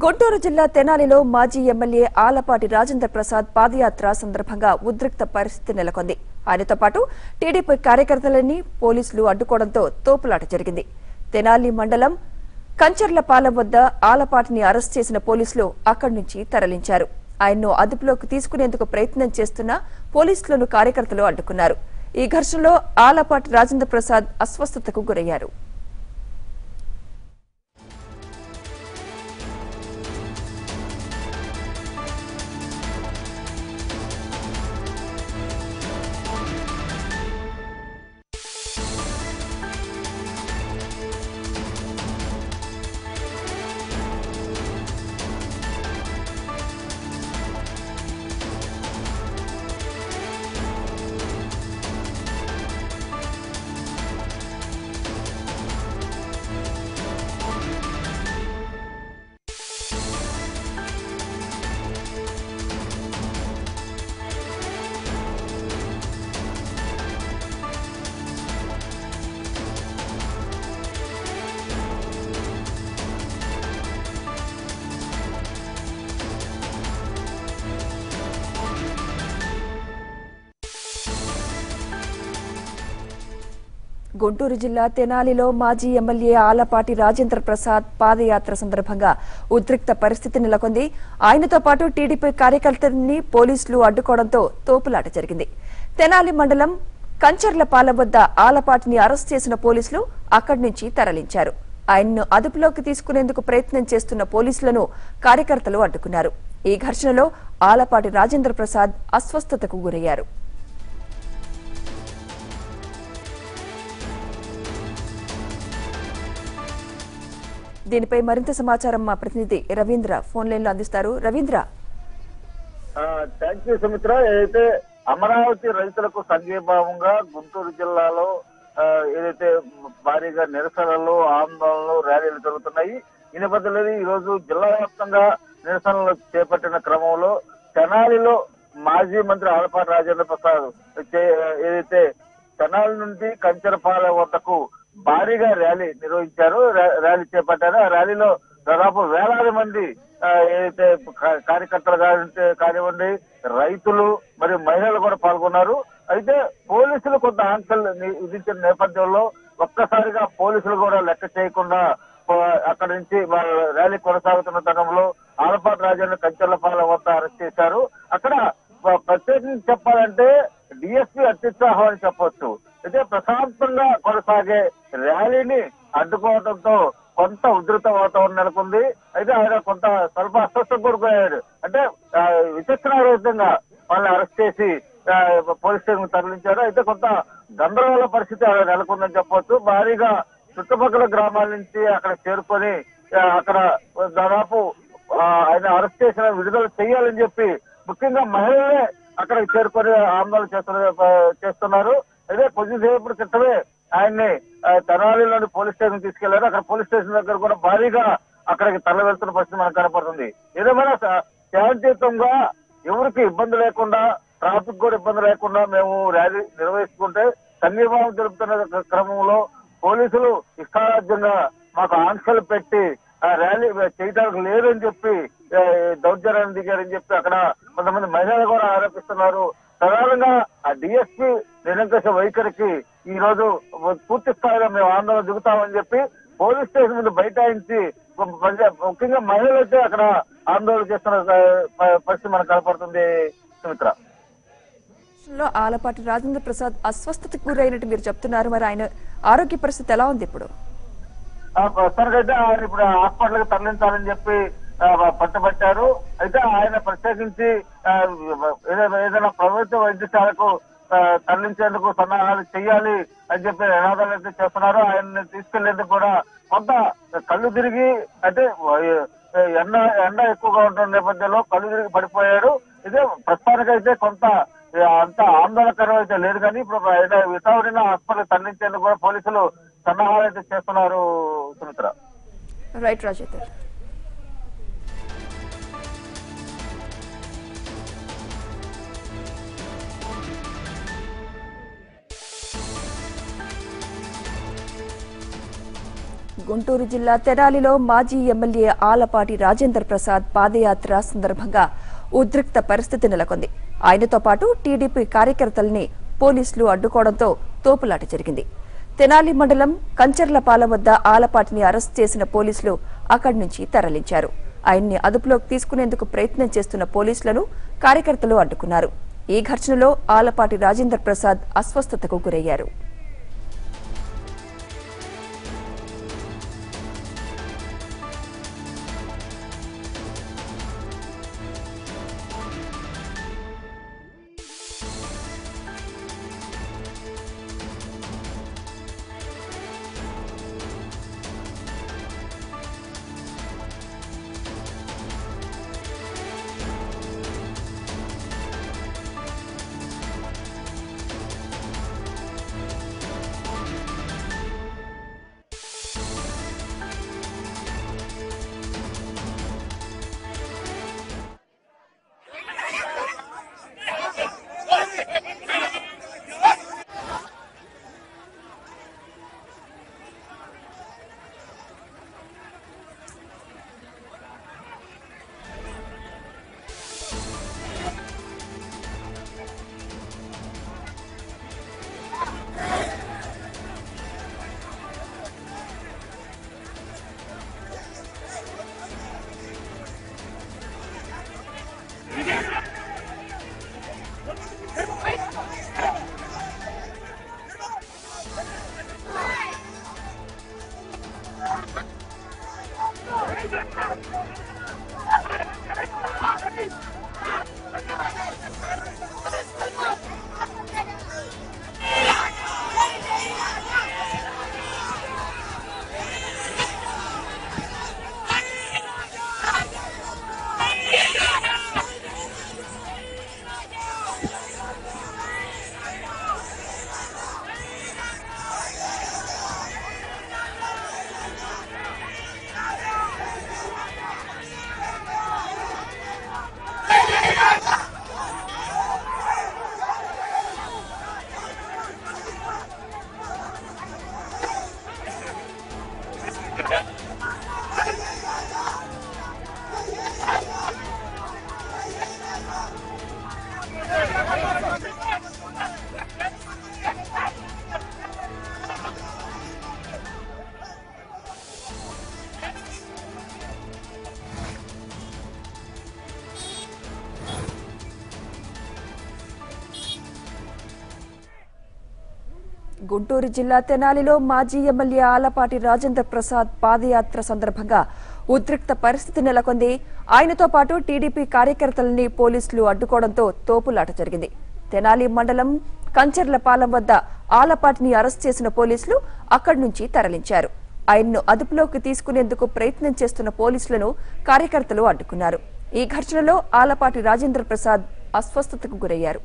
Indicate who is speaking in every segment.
Speaker 1: గుంటూరు జిల్లా తెనాలిలో మాజీ ఎమ్మెల్యే ఆలపాటి రాజేంద్ర ప్రసాద్ పాదయాత్ర సందర్భంగా ఉద్రిక్త పరిస్థితి నెలకొంది. ఆయనతో పాటు టీడీపీ కార్యకర్తలని పోలీసులు అడ్డుకోవడంతో తోపులాట జరిగింది. తెనాలి మండలం కంచర్లపాలెం వద్ద ఆలపాటిని అరెస్ట్ చేసిన పోలీసులు అక్కడి నుంచి తరలించారు. ఆయన్ను అదుపులోకి తీసుకునేందుకు ప్రయత్నం చేస్తున్న పోలీసులను కార్యకర్తలు అడ్డుకున్నారు. ఈ ఘర్షణలో ఆలపాటి రాజేంద్ర ప్రసాద్ అస్వస్థతకు గురయ్యారు. గుంటూరు జిల్లా తెనాలిలో మాజీ ఎమ్మెల్యే ఆలపాటి రాజేంద్ర ప్రసాద్ పాదయాత్ర సందర్భంగా ఉద్రిక్త పరిస్థితి నెలకొంది. ఆయనతో పాటు టీడీపీ కార్యకర్తల్ని పోలీసులు అడ్డుకోవడంతో తోపులాట జరిగింది. తెనాలి మండలం కంచర్లపాలెం వద్ద ఆలపాటిని అరెస్ట్ చేసిన పోలీసులు అక్కడి నుంచి తరలించారు. ఆయన్ను అదుపులోకి తీసుకునేందుకు ప్రయత్నం చేస్తున్న పోలీసులను కార్యకర్తలు అడ్డుకున్నారు. ఈ ఘర్షణలో ఆలపాటి రాజేంద్ర ప్రసాద్ అస్వస్థతకు గురయ్యారు. దీనిపై మరింత సమాచారం మా ప్రతినిధి రవీంద్ర ఫోన్ లైన్లో అందిస్తారు. రవీంద్ర.
Speaker 2: Thank you Sumitra. ఏదైతే అమరావతి రైతులకు సంఘీభావంగా గుంటూరు జిల్లాలో ఏదైతే భారీగా నిరసనలు ఆందోళనలు ర్యాలీలు జరుగుతున్నాయి ఈ నేపథ్యంలో ఈ రోజు జిల్లా వ్యాప్తంగా నిరసనలు చేపట్టిన క్రమంలో తెనాలిలో మాజీ మంత్రి ఆలపాటి రాజేంద్ర ప్రసాద్ ఏదైతే తెనాలి నుండి కంచరపాలెం వద్దకు భారీగా ర్యాలీ నిర్వహించారు. ర్యాలీ చేపట్టారు. ఆ ర్యాలీలో దాదాపు వేలాది మంది ఏదైతే కార్యకర్తలు కానివ్వండి కానివ్వండి రైతులు మరియు మహిళలు కూడా పాల్గొన్నారు. అయితే పోలీసులు కొంత ఆంక్షలు విధించిన నేపథ్యంలో ఒక్కసారిగా పోలీసులు కూడా లెక్క చేయకుండా అక్కడి నుంచి వాళ్ళ ర్యాలీ కొనసాగుతున్న తరుణంలో ఆలపాటి రాజేంద్ర కంచెలపాలెం వద్ద అరెస్ట్ చేశారు. అక్కడ ప్రత్యేకించి చెప్పాలంటే డిఎస్పీ అత్యుత్సాహం అని చెప్పొచ్చు. అయితే ప్రశాంతంగా కొనసాగే ర్యాలీని అడ్డుకోవడంతో కొంత ఉధృత వాతావరణం నెలకొంది. అయితే ఆయన కొంత స్వల్ప అస్వస్థ కోరుకోయాడు అంటే ఆ, విచక్షణారహితంగా వాళ్ళని అరెస్ట్ చేసి పోలీస్ స్టేషన్ తరలించారు అయితే కొంత గందరగోళ పరిస్థితి అలా నెలకొందని చెప్పొచ్చు. భారీగా చుట్టుపక్కల గ్రామాల నుంచి అక్కడ చేరుకొని అక్కడ దాదాపు ఆయన అరెస్ట్ చేసిన విడుదల చేయాలని చెప్పి ముఖ్యంగా మహిళలే అక్కడికి చేరుకొని ఆందోళన చేస్తున్న చేస్తున్నారు. అదే కొద్దిసేపటి క్రితమే ఆయన్ని ఆ, తెనాలిలోని పోలీస్ స్టేషన్ తీసుకెళ్ళారు. అక్కడ పోలీస్ స్టేషన్ దగ్గర కూడా భారీగా అక్కడికి తరలి వెళ్తున్న పరిస్థితి మనకు కనపడుతుంది. ఏదేమైనా శా- శాంతియుతంగా ఎవరికి ఇబ్బంది లేకుండా ట్రాఫిక్ కూడా ఇబ్బంది లేకుండా మేము ర్యాలీ నిర్వహిస్తుంటే సంఘీభావం జరుపుతున్న క్రమంలో పోలీసులు ఇష్టారాజ్యంగా మాకు ఆంక్షలు పెట్టి ఆ ర్యాలీ చేయడానికి లేదని చెప్పి ఆ, దౌర్జన్యాన్ని దిగారని చెప్పి అక్కడ కొంతమంది మహిళలు కూడా ఆరోపిస్తున్నారు. ప్రధానంగా ఆ డిఎస్పీ నిరంకుశ వైఖరికి ఈ రోజు పూర్తి స్థాయిలో మేము ఆందోళన దిగుతామని చెప్పి పోలీస్ స్టేషన్ ముందు బైఠాయించి ముఖ్యంగా మహిళలు అయితే అక్కడ ఆందోళన చేస్తున్న పరిస్థితి మనకు కనపడుతుంది సుమిత్ర.
Speaker 1: లో ఆలపాటి రాజేంద్ర ప్రసాద్ అస్వస్థతకు గురైనట్టు మీరు చెప్తున్నారు. మరి ఆయన ఆరోగ్య పరిస్థితి ఎలా ఉంది ఇప్పుడు?
Speaker 2: ప్రస్తుతానికైతే ఆయన ఇప్పుడు హాస్పిటల్కి తరలించాలని చెప్పి పట్టుబట్టారు. అయితే ఆయన ప్రత్యేకించి ఏదైనా ఏదైనా ప్రభుత్వ వైద్యశాలకు తరలించేందుకు సన్నాహాలు చేయాలి అని చెప్పి నినాదాలు అయితే చేస్తున్నారు. ఆయన్ని తీసుకెళ్ళేందుకు కూడా కొంత కళ్ళు తిరిగి అంటే ఎండ ఎండ ఎక్కువగా ఉంటున్న నేపథ్యంలో కళ్ళు తిరిగి పడిపోయాడు. ఇదే ప్రస్తుతానికైతే కొంత అంత ఆందోళనకరం అయితే లేదు కానీ ఇప్పుడు ఆయన వితౌడిన హాస్పిటల్ తరలించేందుకు కూడా పోలీసులు సన్నాహాలు అయితే చేస్తున్నారు సుమిత్ర.
Speaker 1: రైట్ రాజేందర్ గుంటూరు జిల్లా తెనాలిలో మాజీ ఎమ్మెల్యే ఆలపాటి రాజేందర్ ప్రసాద్ పాదయాత్ర సందర్భంగా ఉద్రిక్త పరిస్థితి నెలకొంది. ఆయనతో పాటు టీడీపీ కార్యకర్తల్ని పోలీసులు అడ్డుకోవడంతో తోపులాట జరిగింది. తెనాలి మండలం కంచర్లపాలెం వద్ద ఆలపాటిని అరెస్ట్ చేసిన పోలీసులు అక్కడి నుంచి తరలించారు. ఆయన్ని అదుపులోకి తీసుకునేందుకు ప్రయత్నం చేస్తున్న పోలీసులను కార్యకర్తలు అడ్డుకున్నారు. ఈ ఘర్షణలో ఆలపాటి రాజేందర్ ప్రసాద్ అస్వస్థతకు గురయ్యారు. గుంటూరు జిల్లా తెనాలిలో మాజీ ఎమ్మెల్యే ఆలపాటి రాజేంద్ర ప్రసాద్ పాదయాత్ర సందర్భంగా ఉద్రిక్త పరిస్థితి నెలకొంది. ఆయనతో పాటు టీడీపీ కార్యకర్తలని పోలీసులు అడ్డుకోవడంతో తోపులాట జరిగింది. తెనాలి మండలం కంచర్లపాలెం వద్ద ఆలపాటిని అరెస్ట్ చేసిన పోలీసులు అక్కడి నుంచి తరలించారు. ఆయన్ను అదుపులోకి తీసుకునేందుకు ప్రయత్నం చేస్తున్న పోలీసులను కార్యకర్తలు అడ్డుకున్నారు. ఈ ఘర్షణలో ఆలపాటి రాజేంద్ర ప్రసాద్ అస్వస్థతకు గురయ్యారు.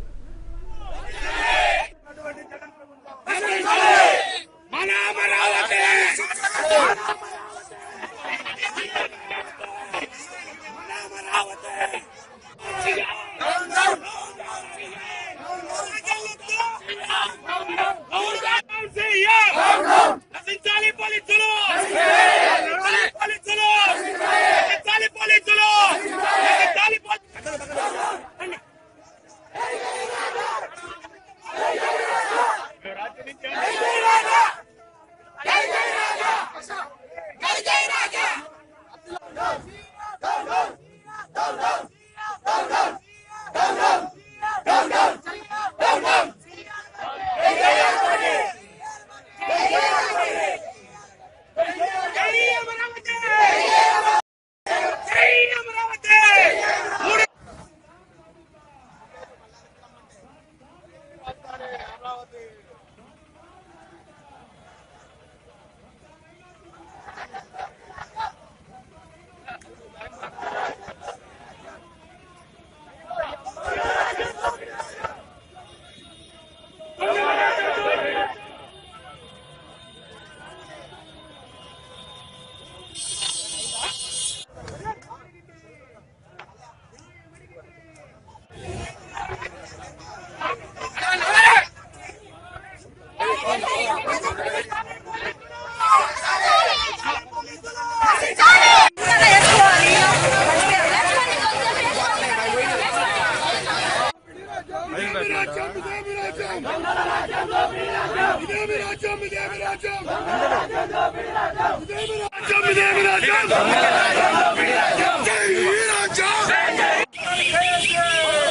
Speaker 3: Demir hakem, bir demir hakem. Dondurun hakem, dopingin hakem. Bir demir hakem, bir demir hakem. Dondurun hakem, dopingin hakem. Bir demir hakem, bir demir hakem. Dondurun hakem, dopingin hakem. Demir hakem. Demir hakem.